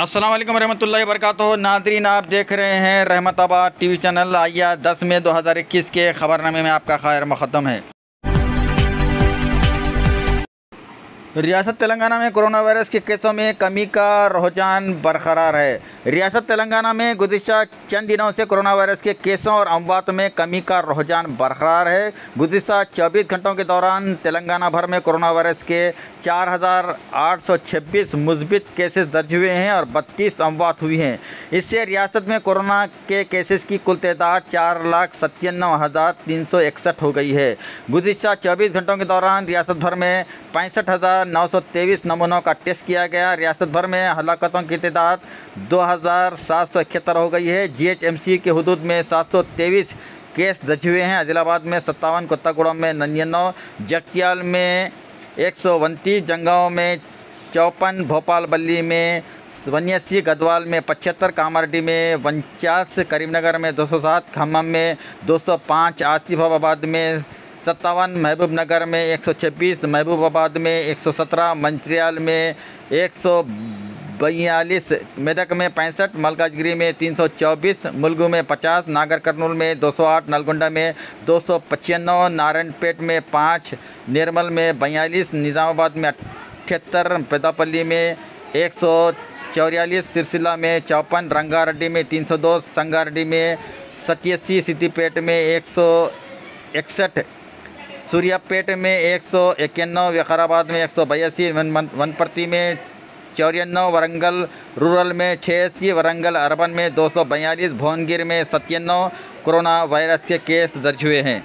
अस्सलाम वालेकुम रहमतुल्लाहि वबरकातुहू। नादरीन आप देख रहे हैं रहमताबाद टीवी चैनल। आइया 10 मई 2021 के खबरनामे में आपका खैर मुकदम है। रियासत तेलंगाना में कोरोना वायरस के केसों में कमी का रुझान बरकरार है। रियासत तेलंगाना में गुजशत चंद दिनों से कोरोना वायरस के केसों और अमवात में कमी का रुझान बरकरार है। गुजशत चौबीस घंटों के दौरान तेलंगाना भर में कोरोना वायरस के 4,826 मुस्बित केसेस दर्ज हुए हैं और 32 अमवात हुई हैं। इससे रियासत में कोरोना के केसेस की कुल तादाद चार लाख सत्तानवे हज़ार तीन सौ इकसठ हो गई है। गुजशत चौबीस घंटों के दौरान रियासत भर में पैंसठ हज़ार नौ सौ तेईस नमूनों का टेस्ट किया गया। रियासत भर में हलाकतों की तादाद दो हज़ार सात सौ इकहत्तर हो गई है। जीएचएमसी के हदूद में सात सौ तेईस केस दर्ज हुए हैं। आदिलाबाद में सत्तावन कोत्तागुड़ा में निन्यानवे, जगतियाल में एक सौ जंगाओं में चौपन, भोपाल बल्ली में वन्यासी गदवाल में पचहत्तर कामारडी में उनचास, करीमनगर में 207 खम्मम में 205 आसिफाबाद में सत्तावन महबूब नगर में 126 महबूबाबाद में 117 मंचियाल में एक सौ बयालीस मेदक में पैंसठ मलकाजगिरी में 324 मुलगू में 50 नागर कर्नूल में 208 नलगुंडा में दो सौ नारायणपेट में पाँच, निर्मल में बयालीस, निज़ामाबाद में अठहत्तर पेदापल्ली में एक सौ चौरालीस, सिरसिला में चौपन रंगारेड्डी में 302 संगारेड्डी में सत्यासी सिद्दीपेट में एक सौ इकसठ, सूर्यापेट में एक सौ इक्यानवे विकाराबाद में एक सौ बयासी वनप्रति में चौरानवे वरंगल रूरल में, छियासी वरंगल अर्बन में, दो सौ बयालीस, भुवनगिर में सत्तानवे कोरोना वायरस के केस दर्ज हुए हैं।